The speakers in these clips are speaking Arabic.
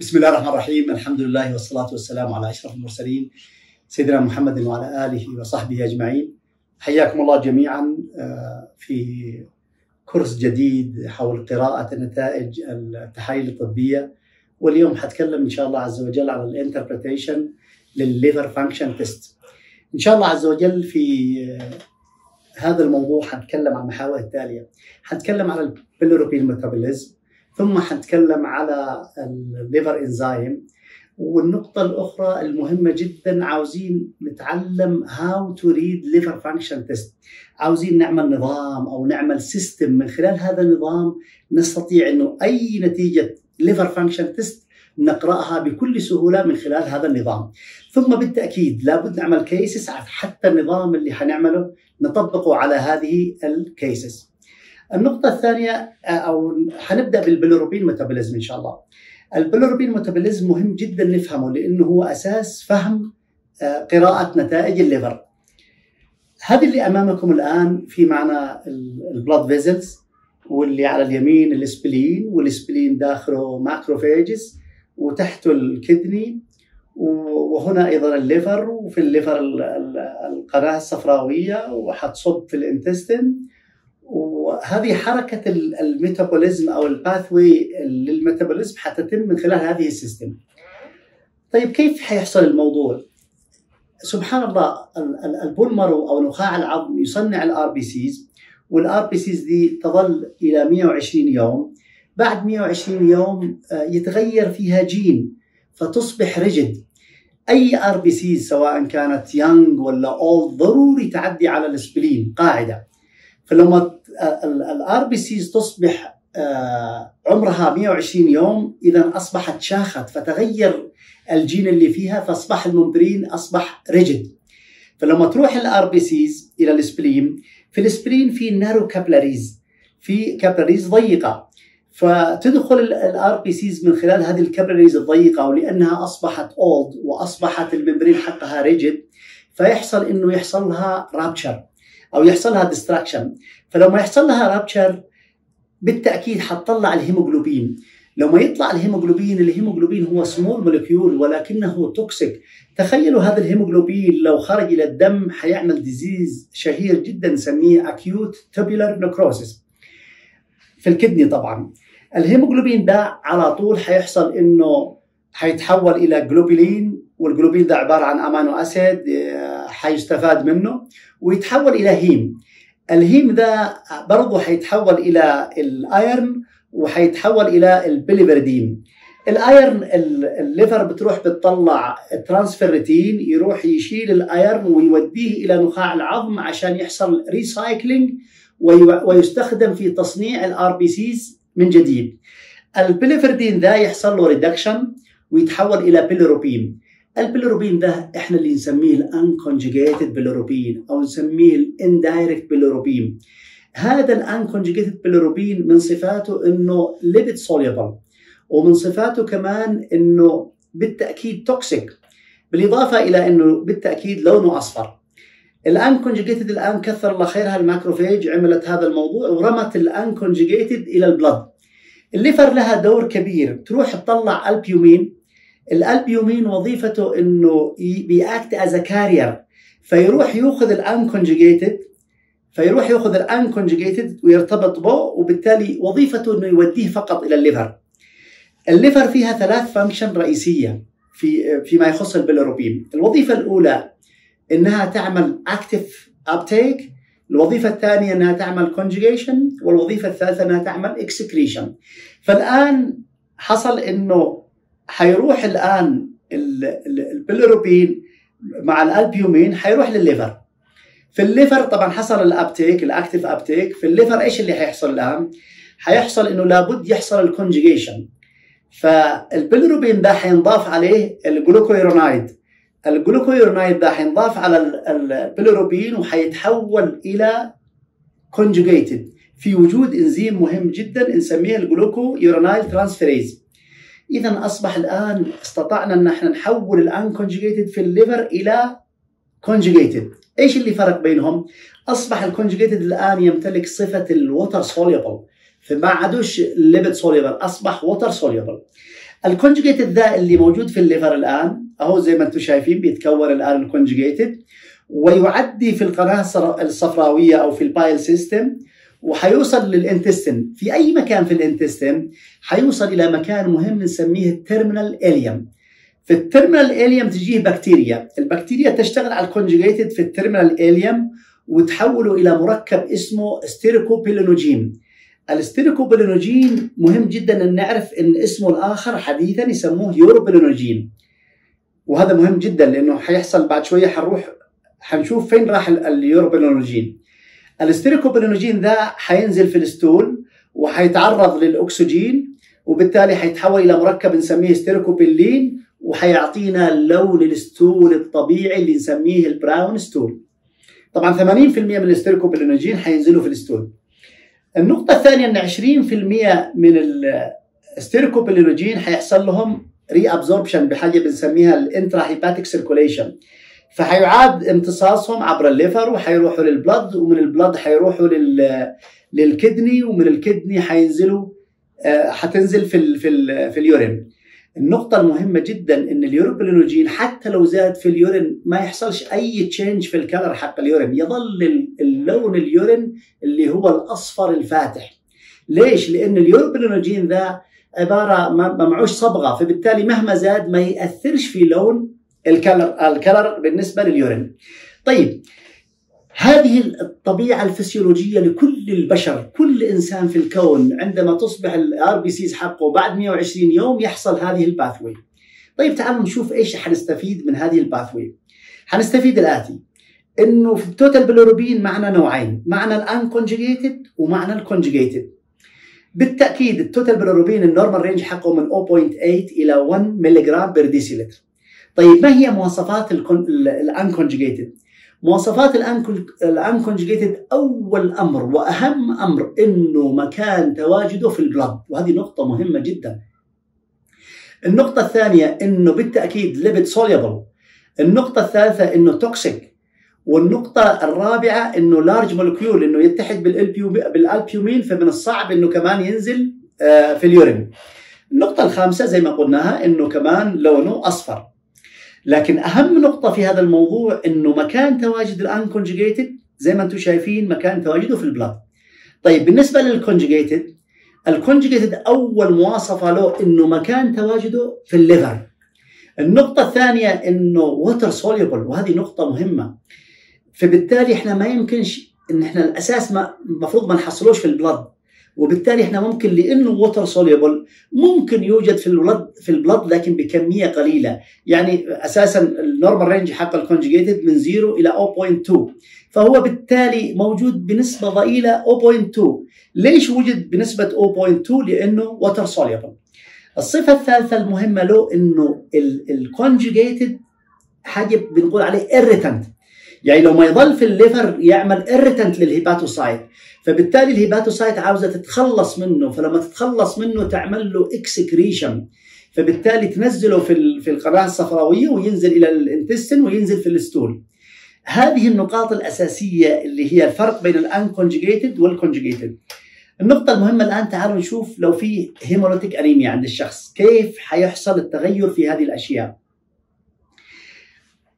بسم الله الرحمن الرحيم الحمد لله والصلاة والسلام على أشرف المرسلين سيدنا محمد وعلى آله وصحبه أجمعين حياكم الله جميعا في كورس جديد حول قراءة نتائج التحاليل الطبية واليوم حتكلم إن شاء الله عز وجل على ال interpretation لل liver function test إن شاء الله عز وجل في هذا الموضوع حنتكلم عن المحاور التالية حنتكلم على ال bilirubin metabolism ثم حنتكلم على ال liver enzyme والنقطة الأخرى المهمة جدا عاوزين نتعلم how to read liver function test عاوزين نعمل نظام أو نعمل system من خلال هذا النظام نستطيع أنه أي نتيجة liver function test نقرأها بكل سهولة من خلال هذا النظام. ثم بالتأكيد لابد نعمل cases حتى النظام اللي حنعمله نطبقه على هذه ال cases النقطة الثانية أو حنبدأ بال bilirubin metabolism إن شاء الله. ال bilirubin metabolism مهم جدا نفهمه لأنه هو أساس فهم قراءة نتائج ال liver. هذه اللي أمامكم الآن في معنا ال blood vessels واللي على اليمين ال spleen وال spleen داخله macrophages وتحته ال kidney وهنا أيضا ال liver وفي ال liver القناة الصفراوية وحتصب في ال intestine وهذه حركة ال metabolism أو ال pathway لل metabolism حتتم من خلال هذه ال system. طيب كيف حيحصل الموضوع؟ سبحان الله ال bone marrow أو نخاع العظم يصنع ال RBCs وال RBCs دي تظل إلى 120 يوم. بعد 120 يوم يتغير فيها جين فتصبح rigid أي RBCs سواء كانت young ولا old ضروري تعدي على ال spleen قاعدة. فلما ال RBCs تصبح عمرها 120 يوم اذا أصبحت شاخت فتغير الجين اللي فيها فأصبح ال membrane أصبح rigid فلما تروح ال RBCs إلى ال spleen في ال spleen في narrow capillaries في capillaries ضيقة. فتدخل ال RBCs من خلال هذه ال capillaries الضيقة ولأنها أصبحت old وأصبحت ال membrane حقها rigid فيحصل إنه يحصل لها rupture أو يحصل لها destruction فلما يحصل لها rupture بالتأكيد حتطلع الهيموجلوبين لما يطلع الهيموجلوبين الهيموجلوبين هو small molecule ولكنه toxic تخيلوا هذا الهيموجلوبين لو خرج إلى الدم حيعمل disease شهير جدا نسميه acute tubular necrosis في ال kidney طبعا. الهيموجلوبين ده على طول حيحصل إنه حيتحول إلى globin وال globin ده عبارة عن amino acid حيستفاد منه ويتحول إلى heme. ال heme ده برضه حيتحول إلى ال iron وحيتحول إلى البليفردين. ال iron ال liver بتروح بتطلع ترانسفيرتين يروح يشيل ال iron ويوديه إلى نخاع العظم عشان يحصل recycling ويستخدم في تصنيع ال RBCs من جديد. البليفردين ده يحصل له reduction ويتحول إلى bilirubin ال bilirubin ده إحنا اللي نسميه ال unconjugated bilirubin أو نسميه ال indirect bilirubin هذا ال unconjugated bilirubin من صفاته إنه lipid soluble ومن صفاته كمان إنه بالتأكيد toxic بالإضافة إلى إنه بالتأكيد لونه أصفر. ال unconjugated الآن كثر الله خيرها ال macrophage عملت هذا الموضوع ورمت ال unconjugated إلى ال blood. ال liver لها دور كبير تروح تطلع albumin ال albumin وظيفته إنه بي act as carrier فيروح يأخذ ال unconjugated فيروح يأخذ ال unconjugated ويرتبط به وبالتالي وظيفته إنه يوديه فقط إلى ال liver. ال liver فيها ثلاث function رئيسية في فيما يخص البيليروبين الوظيفة الأولى إنها تعمل active uptake الوظيفة الثانية إنها تعمل conjugation والوظيفة الثالثة إنها تعمل excretion فالآن حصل إنه حيروح الآن البيليروبين مع الألبيومين حيروح للل liver. في ال liver طبعا حصل ال uptake ال active uptake. في ال liver إيش اللي حيحصل الآن؟ حيحصل إنه لابد يحصل ال conjugation. فالبيليروبين ده حينضاف عليه ال glucuronide. ال glucuronide ده حينضاف على البيليروبين وحيتحول إلى conjugated في وجود إنزيم مهم جدا نسميه ال glucuronide transferase. إذا أصبح الآن استطعنا أن إحنا نحول ال unconjugated في ال liver إلى conjugated إيش اللي فرق بينهم؟ أصبح ال conjugated الآن يمتلك صفة ال water soluble فما عادوش lipid soluble أصبح water soluble ال conjugated ذا اللي موجود في ال liver الآن أهو زي ما أنتم شايفين بيتكون الآن ال conjugated ويعدي في القناة الصفراوية أو في ال bile system وحيوصل لل intestine. في أي مكان في ال intestine حيوصل إلى مكان مهم نسميه ال terminal ileum في ال terminal ileum تجيه بكتيريا. البكتيريا تشتغل على ال conjugated في ال terminal ileum وتحوله إلى مركب اسمه stercobilinogen ال stercobilinogen مهم جدا أن نعرف إن اسمه الآخر حديثا يسموه urobilinogen وهذا مهم جدا لأنه حيحصل بعد شوية حنروح حنشوف فين راح ال urobilinogen ال stercobilinogen ذا حينزل في ال stool وحيتعرض للأكسجين وبالتالي حيتحول إلى مركب نسميه stercobilin وحيعطينا لون ال stool الطبيعي اللي نسميه ال brown stool طبعا 80% من ال stercobilinogen حينزلوا في ال stool النقطة الثانية أن 20% من ال stercobilinogen حيحصل لهم reabsorption بحاجة بنسميها ال enterohepatic circulation فحيعاد امتصاصهم عبر ال liver وحيروحوا لل blood ومن ال blood حيروحوا لل لل kidney ومن ال kidney حينزلوا حتنزل في ال في ال في ال urine. النقطة المهمة جدا إن ال urobilinogen حتى لو زاد في ال urine ما يحصلش أي change في ال color حق ال urine. يظل اللون ال urine اللي هو الأصفر الفاتح. ليش؟ لأن ال urobilinogen ذا عبارة ما معوش صبغة فبالتالي مهما زاد ما يأثرش في لون ال color ال color بالنسبة لل urine. طيب هذه الطبيعة الفسيولوجية لكل البشر كل إنسان في الكون عندما تصبح ال RBCs حقه بعد 120 يوم يحصل هذه ال pathway طيب تعالوا نشوف إيش حنستفيد من هذه ال pathway حنستفيد الآتي إنه في ال total bilirubin معنا نوعين معنا ال unconjugated ومعنا ال conjugated بالتأكيد ال total bilirubin ال normal range حقه من 0.8 إلى 1 mg per deciliter طيب ما هي مواصفات ال unconjugated مواصفات ال unconjugated أول أمر وأهم أمر إنه مكان تواجده في ال blood وهذه نقطة مهمة جدا. النقطة الثانية إنه بالتأكيد lipid soluble النقطة الثالثة إنه toxic والنقطة الرابعة إنه large molecule إنه يتحد بالألبيومين فمن الصعب إنه كمان ينزل في ال urine. النقطة الخامسة زي ما قلناها إنه كمان لونه أصفر. لكن أهم نقطة في هذا الموضوع إنه مكان تواجد ال unconjugated زي ما أنتم شايفين مكان تواجده في ال blood. طيب بالنسبة لل conjugated ال conjugated أول مواصفة له إنه مكان تواجده في ال liver. النقطة الثانية إنه water soluble وهذه نقطة مهمة. فبالتالي إحنا ما يمكنش إن إحنا الأساس ما المفروض ما نحصلوش في ال blood وبالتالي إحنا ممكن لأنه water soluble ممكن يوجد في ال blood في ال blood لكن بكمية قليلة. يعني أساسا ال normal range حق ال conjugated من 0 إلى 0.2 فهو بالتالي موجود بنسبة ضئيلة 0.2 ليش وجد بنسبة 0.2 لأنه water soluble الصفة الثالثة المهمة له إنه ال conjugated حاجة بنقول عليه irritant. يعني لو ما يظل في ال liver يعمل irritant لل hepatocyte. فبالتالي ال hepatocyte عاوزة تتخلص منه فلما تتخلص منه تعمل له excretion فبالتالي تنزله في في القناة الصفراوية وينزل إلى ال intestine وينزل في ال stool هذه النقاط الأساسية اللي هي الفرق بين ال unconjugated وال conjugated النقطة المهمة الآن تعالوا نشوف لو في hemolytic anemia عند الشخص. كيف حيحصل التغير في هذه الأشياء؟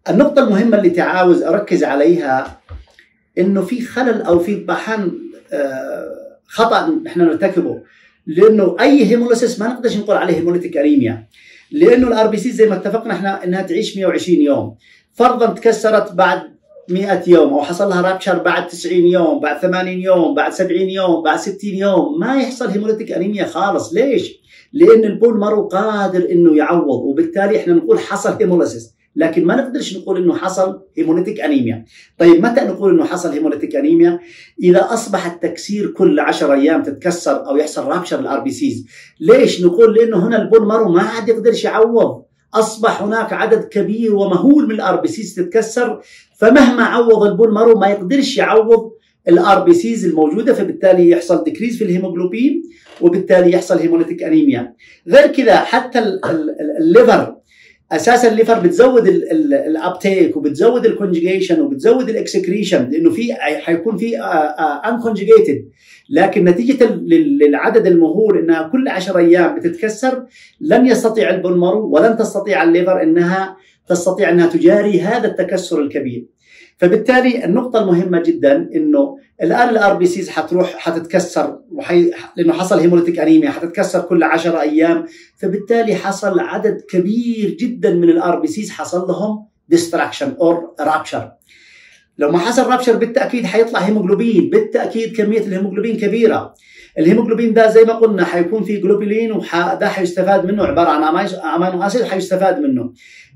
النقطة المهمة اللي تعاوز أركز عليها إنه في خلل أو في بحان خطأ نحن نرتكبه. لأنه أي hemolysis ما نقدرش نقول عليه hemolytic anemia لأنه ال RBC زي ما اتفقنا إحنا إنها تعيش 120 يوم. فرضا تكسرت بعد 100 يوم أو حصل لها rupture بعد 90 يوم بعد 80 يوم بعد 70 يوم بعد 60 يوم. ما يحصل hemolytic anemia خالص. ليش؟ لأن ال bone marrow قادر إنه يعوض وبالتالي إحنا نقول حصل hemolysis لكن ما نقدرش نقول إنه حصل hemolytic anemia طيب متى نقول إنه حصل hemolytic anemia إذا أصبح التكسير كل 10 أيام تتكسر أو يحصل rupture ال RBCs ليش نقول؟ لأنه هنا ال bone marrow ما عاد يقدرش يعوض. أصبح هناك عدد كبير ومهول من ال RBCs تتكسر. فمهما عوض ال bone marrow ما يقدرش يعوض ال RBCs الموجودة فبالتالي يحصل decrease في الهيموجلوبين وبالتالي يحصل hemolytic anemia غير كذا حتى ال liver أساسا ال liver بتزود ال uptake وبتزود ال conjugation وبتزود ال excretion لأنه في حيكون في unconjugated لكن نتيجة للعدد المهول إنها كل 10 أيام بتتكسر لن يستطيع ال bone marrow ولن تستطيع ال liver إنها تستطيع إنها تجاري هذا التكسر الكبير. فبالتالي النقطة المهمة جدا إنه الآن ال RBCs حتروح حتتكسر وحي... لأنه حصل hemolytic anemia حتتكسر كل 10 أيام. فبالتالي حصل عدد كبير جدا من ال RBCs حصل لهم destruction or rupture لو ما حصل rupture بالتأكيد حيطلع هيموجلوبين بالتأكيد كمية الهيموجلوبين كبيرة. الهيموجلوبين ده زي ما قلنا حيكون فيه جلوبولين وده حيستفاد منه عبارة عن amino acid حيستفاد منه.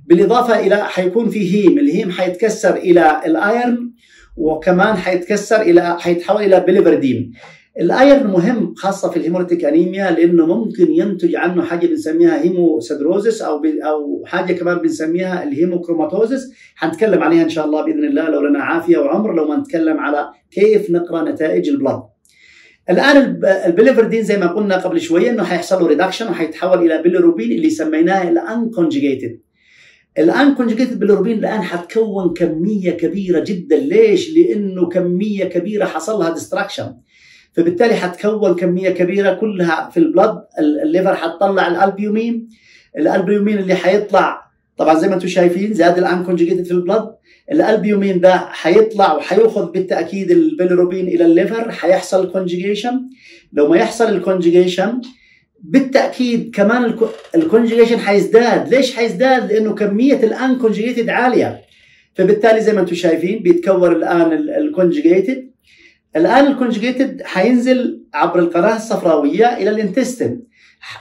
بالإضافة إلى حيكون في heme ال heme حيتكسر إلى ال iron وكمان حيتكسر إلى حيتحول إلى بليفردين. ال iron مهم خاصة في ال hemolytic anemia لأنه ممكن ينتج عنه حاجة بنسميها hemosiderosis أو أو حاجة كمان بنسميها ال hemochromatosis حنتكلم عليها إن شاء الله بإذن الله. لو لنا عافية وعمر لو ما نتكلم على كيف نقرأ نتائج ال blood الآن البليفردين زي ما قلنا قبل شوية إنه حيحصل له reduction وحيتحول إلى بيليروبين اللي سميناه ال unconjugated ال unconjugated bilirubin الآن حتكون كمية كبيرة جدا. ليش؟ لأنه كمية كبيرة حصل لها destruction فبالتالي حتكون كمية كبيرة كلها في ال blood ال liver حتطلع ال albumin. ال albumin اللي حيطلع طبعا زي ما أنتم شايفين زاد ال unconjugated في ال blood ال albumin ده حيطلع وحيأخذ بالتأكيد البيلروبين إلى ال liver. حيحصل conjugation لو ما يحصل ال conjugation بالتأكيد كمان ال conjugation حيزداد. ليش حيزداد؟ لأنه كمية ال unconjugated عالية. فبالتالي زي ما أنتم شايفين بيتكون الآن ال conjugated الآن ال conjugated حينزل عبر القناة الصفراوية إلى ال intestine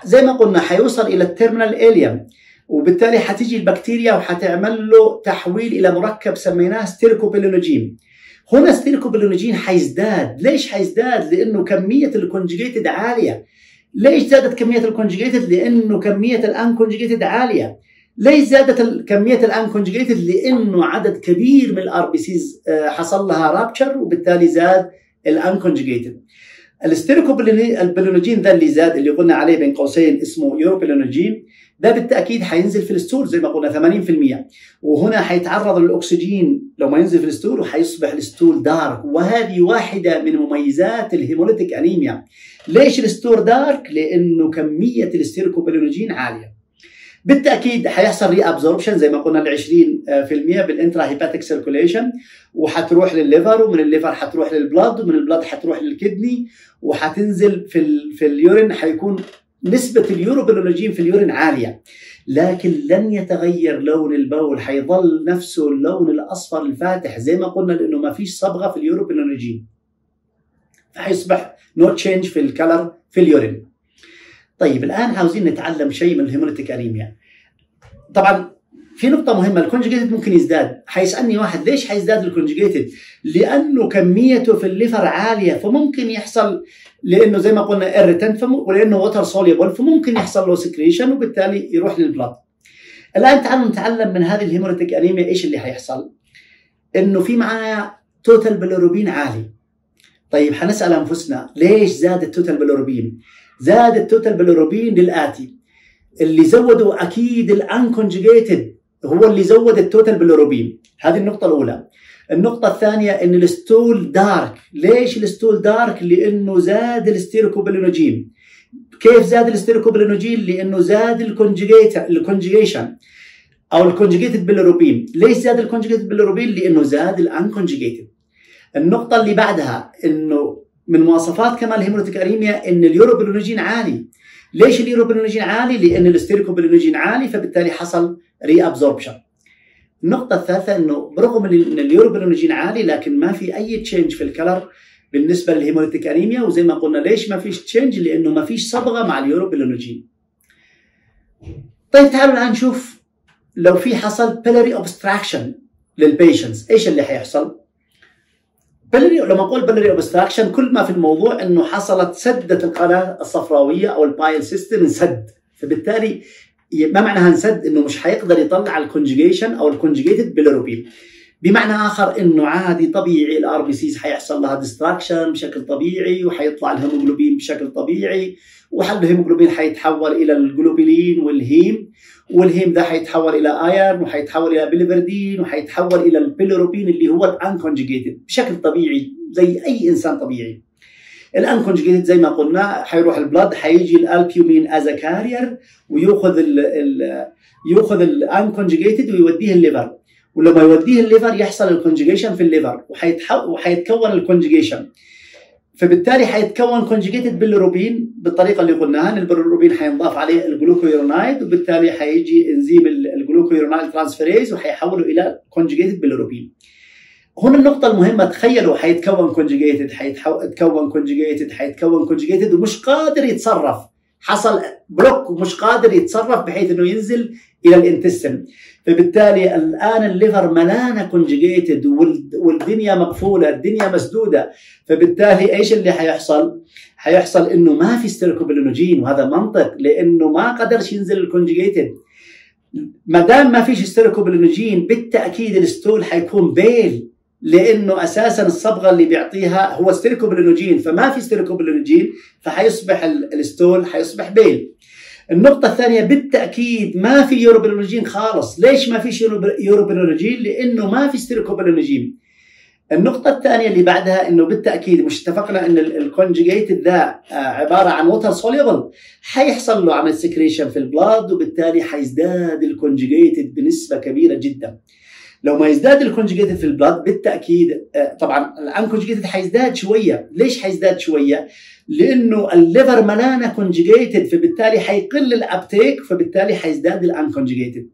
زي ما قلنا حيوصل إلى ال terminal ileum وبالتالي حتيجي البكتيريا وحتعمل له تحويل إلى مركب سميناه stercobilinogen هنا stercobilinogen حيزداد. ليش حيزداد؟ لأنه كمية ال conjugated عالية. ليش زادت كمية ال conjugated؟ لأنه كمية ال unconjugated عالية. ليش زادت كمية ال unconjugated؟ لأنه عدد كبير من ال RBCs حصل لها rupture وبالتالي زاد ال unconjugated. ال bilinogen ذا اللي زاد اللي قلنا عليه بين قوسين اسمه urobilinogen ده بالتأكيد حينزل في ال stool زي ما قلنا 80% وهنا حيتعرض للأكسجين. لو ما ينزل في ال stool وحيصبح ال stool dark. وهذه واحدة من مميزات ال hemolytic anemia. ليش ال stool dark؟ لأنه كمية ال stercobilinogen عالية. بالتأكيد حيحصل reabsorption زي ما قلنا ال 20% بال enterohepatic circulation وحتروح للل liver ومن ال liver حتروح لل blood ومن ال blood حتروح لل kidney وحتنزل في في ال urine حيكون نسبة ال urobilinogen في ال urine عالية لكن لن يتغير لون البول حيظل نفسه اللون الأصفر الفاتح زي ما قلنا لأنه ما فيش صبغة في ال urobilinogen فحيصبح no change في ال color في ال urine. طيب الآن عاوزين نتعلم شيء من ال hemolytic anemia طبعا في نقطة مهمة ال conjugated ممكن يزداد. حيسألني واحد ليش حيزداد ال conjugated لأنه كميته في ال liver عالية فممكن يحصل لأنه زي ما قلنا irritant ولأنه water soluble فممكن يحصل له secretion وبالتالي يروح لل blood الآن تعالوا نتعلم من هذه ال hemolytic anemia إيش اللي حيحصل؟ إنه في معايا total bilirubin عالي. طيب حنسأل أنفسنا ليش زاد ال total bilirubin زاد ال total bilirubin للآتي. اللي زودوا أكيد ال unconjugated هو اللي زود ال total bilirubin هذه النقطة الأولى. النقطة الثانية أن ال stool dark. ليش ال stool dark؟ لأنه زاد ال stercobilinogen. كيف زاد ال stercobilinogen؟ لأنه زاد ال conjugation أو ال conjugated bilirubin ليش زاد ال conjugated bilirubin؟ لأنه زاد ال unconjugated. النقطة اللي بعدها أنه من مواصفات كمان ال hemolytic anemia أن ال urobilinogen عالي. ليش ال urobilinogen عالي؟ لأن ال stercobilinogen عالي فبالتالي حصل reabsorption النقطة الثالثة إنه برغم إن ال urobilinogen عالي لكن ما في أي change في ال color بالنسبة لل hemolytic anemia وزي ما قلنا ليش ما فيش change؟ لأنه ما فيش صبغة مع ال urobilinogen. طيب تعالوا الآن نشوف لو في حصل biliary obstruction لل patients إيش اللي حيحصل؟ biliary لما أقول biliary obstruction كل ما في الموضوع إنه حصلت سدة القناة الصفراوية أو ال bile system انسد. فبالتالي ما معناها انسد إنه مش حيقدر يطلع ال conjugation أو ال conjugated bilirubin بمعنى آخر إنه عادي طبيعي ال RBCs حيحصل لها destruction بشكل طبيعي وحيطلع الهيموجلوبين بشكل طبيعي والهيموجلوبين حيتحول إلى ال globulin وال heme وال heme ده حيتحول إلى iron وحيتحول إلى بيليفردين وحيتحول إلى البيليروبين اللي هو ال unconjugated بشكل طبيعي زي أي إنسان طبيعي. ال unconjugated زي ما قلنا حيروح ال blood حيجي ال albumin as carrier ويأخذ ال ال يأخذ الانكونجيجيتد ويوديه الليفر ولما يوديه الليفر يحصل الكونجيجيشن في الليفر وحيتكون الكونجيجيشن فبالتالي حيتكون conjugated bilirubin بالطريقة اللي قلناها إن البيليروبين حينضاف عليه ال glucuronide وبالتالي حيجي إنزيم ال glucuronide transferase وحيحوله إلى conjugated bilirubin. هنا النقطة المهمة تخيلوا حيتكون conjugated حيتكون conjugated حيتكون conjugated ومش قادر يتصرف. حصل block ومش قادر يتصرف بحيث إنه ينزل إلى ال intestine فبالتالي الآن ال liver ملانه conjugated والدنيا مقفولة الدنيا مسدودة. فبالتالي إيش اللي حيحصل؟ حيحصل إنه ما في stercobilinogen وهذا منطق لأنه ما قدرش ينزل ال conjugated. ما دام ما فيش stercobilinogen بالتأكيد ال stool حيكون pale. لأنه أساسا الصبغة اللي بيعطيها هو stercobilinogen فما في stercobilinogen فحيصبح ال stool حيصبح pale النقطة الثانية بالتأكيد ما في urobilinogen خالص، ليش ما فيش urobilinogen؟ لأنه ما في stercobilinogen. النقطة الثانية اللي بعدها إنه بالتأكيد مش اتفقنا ان ال conjugated ذا عبارة عن water soluble حيحصل له عمل secretion في ال blood وبالتالي حيزداد ال conjugated بنسبة كبيرة جدا. لو ما يزداد ال conjugated في ال blood بالتأكيد طبعا ال unconjugated حيزداد شوية، ليش حيزداد شوية؟ لأنه ال liver ملانه conjugated فبالتالي حيقل ال uptake فبالتالي حيزداد ال unconjugated.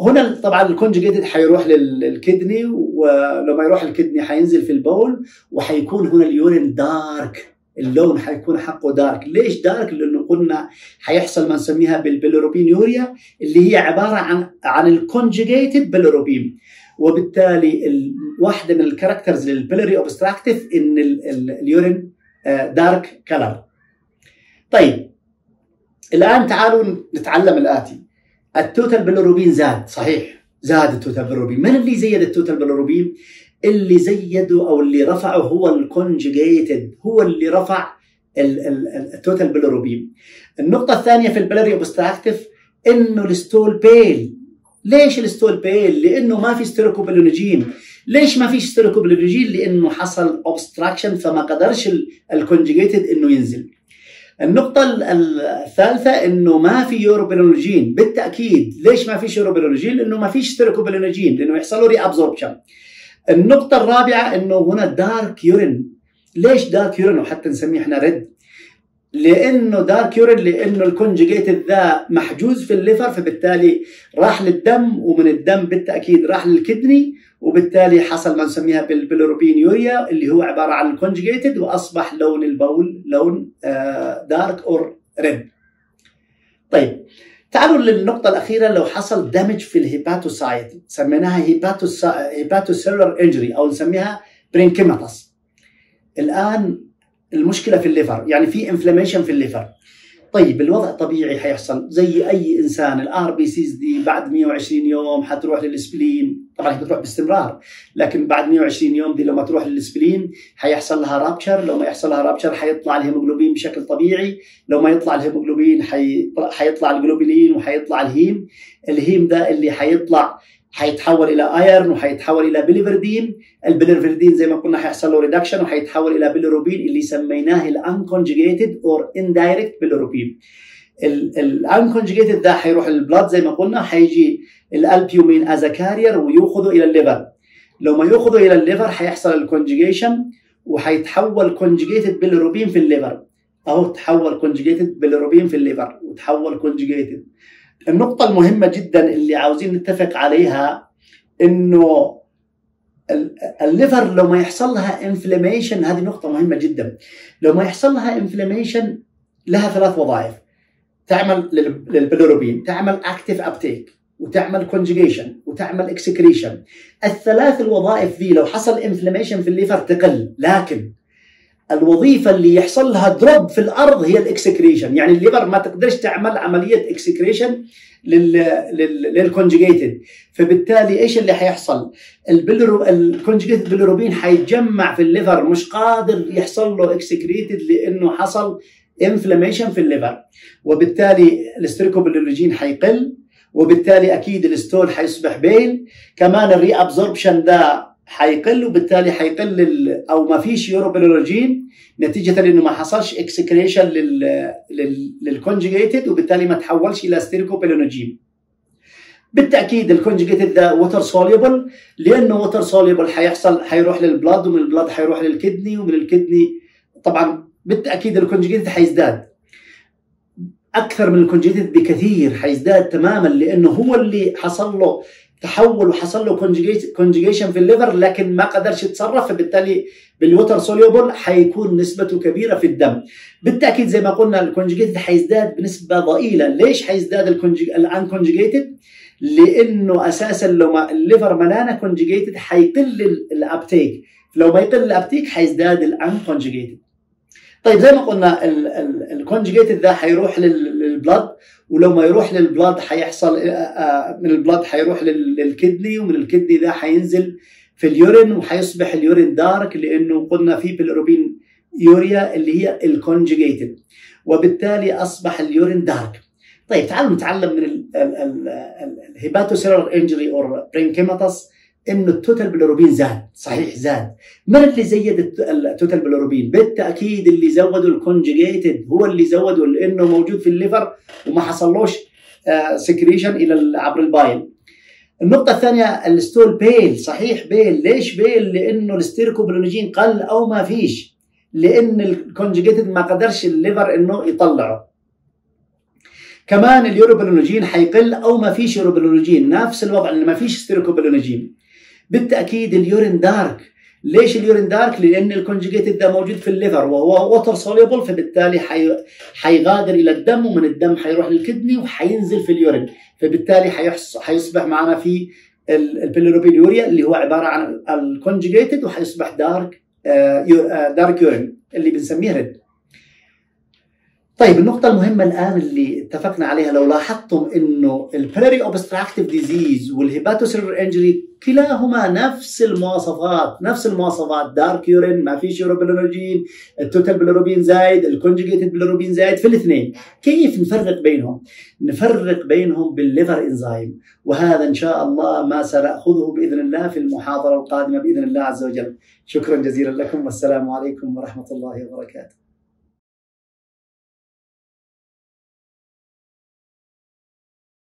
هنا طبعا ال conjugated حيروح لل kidney ولما يروح ال kidney حينزل في البول وحيكون هنا ال urine dark اللون حيكون حقه dark. ليش dark؟ لأنه قلنا حيحصل ما نسميها بال bilirubinuria اللي هي عبارة عن عن ال conjugated bilirubin وبالتالي واحدة من ال characters لل biliary obstructive إن ال urine dark color طيب الآن تعالوا نتعلم الآتي. ال total bilirubin زاد صحيح زاد ال total bilirubin من اللي زيد ال total bilirubin اللي زيده أو اللي رفعه هو ال conjugated هو اللي رفع ال total bilirubin النقطة الثانية في ال biliary obstructive إنه ال stool pale. ليش ال stool pale؟ لأنه ما في stercobilinogen ليش ما فيش stercobilinogen لأنه حصل obstruction فما قدرش ال conjugated إنه ينزل. النقطة الثالثة إنه ما في urobilinogen بالتأكيد ليش ما فيش urobilinogen؟ لأنه ما فيش stercobilinogen لأنه يحصل له reabsorption النقطة الرابعة إنه هنا dark urine ليش dark urine وحتى نسميه إحنا red لأنه dark urine لأنه ال conjugated ذا محجوز في ال liver فبالتالي راح للدم ومن الدم بالتأكيد راح لل kidney وبالتالي حصل ما نسميها بال bilirubinuria اللي هو عبارة عن ال conjugated وأصبح لون البول لون dark or red. طيب تعالوا للنقطة الأخيرة لو حصل damage في ال hepatocyte سميناها hepatocellular injury أو نسميها parenchymatous الآن المشكلة في ال liver يعني في inflammation في ال liver. طيب الوضع طبيعي حيحصل. زي أي إنسان ال RBCs دي بعد 120 يوم حتروح لل spleen. طبعا هي بتروح باستمرار لكن بعد 120 يوم دي لما تروح لل spleen حيحصل لها rupture لو ما يحصل لها rupture حيطلع الهيموجلوبين بشكل طبيعي. لو ما يطلع الهيموجلوبين حي... حيطلع الجلوبولين وحيطلع ال heme. ال heme ده اللي حيطلع حيتحول إلى iron وحيتحول إلى biliverdin ال biliverdin زي ما قلنا حيحصل له reduction وحيتحول إلى بيليروبين اللي سميناه ال unconjugated or indirect bilirubin ال unconjugated ده حيروح لل blood زي ما قلنا حيجي ال albumin as carrier ويوخذه إلى ال liver. لو ما يوخذه إلى ال liver حيحصل ال conjugation وحيتحول conjugated bilirubin في ال liver. أهو تحول conjugated bilirubin في ال liver وتحول conjugated النقطة المهمة جدا اللي عاوزين نتفق عليها إنه ال liver لو ما يحصل لها inflammation هذه نقطة مهمة جدا. لو ما يحصل لها inflammation لها ثلاث وظائف. تعمل للبيلوروبين تعمل active uptake وتعمل conjugation وتعمل excretion الثلاث الوظائف ذي لو حصل inflammation في ال liver تقل لكن الوظيفة اللي يحصل لها drop في الأرض هي ال excretion يعني ال liver ما تقدرش تعمل عملية excretion لل conjugated فبالتالي إيش اللي حيحصل؟ ال biliru ال conjugated bilirubin حيتجمع في ال liver مش قادر يحصل له excreted لأنه حصل inflammation في ال liver. وبالتالي ال stercobilinogen حيقل وبالتالي أكيد ال stool حيصبح pale. كمان ال reabsorption ده حيقل وبالتالي حيقل أو ما فيش urobilinogen نتيجة لأنه ما حصلش excretion لل لل conjugated وبالتالي ما تحولش إلى stercobilinogen بالتأكيد ال conjugated ده water soluble لأنه water soluble حيحصل حيروح لل blood ومن ال blood حيروح لل kidney ومن ال kidney طبعا بالتأكيد ال conjugated حيزداد. أكثر من ال unconjugated بكثير حيزداد تماما لأنه هو اللي حصل له تحول وحصل له conjugation في ال liver لكن ما قدرش يتصرف فبالتالي بال water soluble حيكون نسبته كبيرة في الدم. بالتأكيد زي ما قلنا ال unconjugated حيزداد بنسبة ضئيلة. ليش حيزداد ال unconjugated لأنه أساسا لو ما ال liver ملانه conjugated حيقل ال uptake. لو ما يقل ال uptake حيزداد ال unconjugated طيب زي ما قلنا ال conjugated ده حيروح لل blood ولو ما يروح لل blood حيحصل من ال blood حيروح لل kidney ومن ال kidney ده حينزل في ال urine وحيصبح ال urine dark لأنه قلنا في bilirubinuria اللي هي ال conjugated وبالتالي أصبح ال urine dark طيب تعالوا نتعلم من ال hepatocellular injury or parenchymatous انه ال total bilirubin زاد صحيح زاد. من اللي زيد ال total bilirubin بالتأكيد اللي زودوا ال conjugated هو اللي زودوا لأنه موجود في ال liver وما حصلوش secretion إلى عبر ال bile النقطة الثانية ال stool pale صحيح pale. ليش pale؟ لأنه ال stercobilinogen قل أو ما فيش. لأن ال conjugated ما قدرش ال liver إنه يطلعه. كمان ال urobilinogen حيقل أو ما فيش urobilinogen نفس الوضع إن ما فيش stercobilinogen بالتأكيد ال urine dark ليش ال urine dark؟ لأن ال conjugated ده موجود في ال liver وهو water soluble فبالتالي حي... حيغادر إلى الدم ومن الدم حيروح لل kidney وحينزل في ال urine فبالتالي. حيصبح معنا في ال bilirubinuria اللي هو عبارة عن ال conjugated وحيصبح dark dark urine اللي بنسميه red طيب النقطة المهمة الآن اللي اتفقنا عليها لو لاحظتم إنه ال biliary obstructive disease وال hepatocellular injury كلاهما نفس المواصفات نفس المواصفات. dark urine ما فيش urobilinogen ال total bilirubin زايد الكونجيجيتد بلوروبين زايد في الاثنين. كيف نفرق بينهم؟ نفرق بينهم بال liver enzyme وهذا إن شاء الله ما سنأخذه بإذن الله في المحاضرة القادمة بإذن الله عز وجل. شكرا جزيلا لكم والسلام عليكم ورحمة الله وبركاته.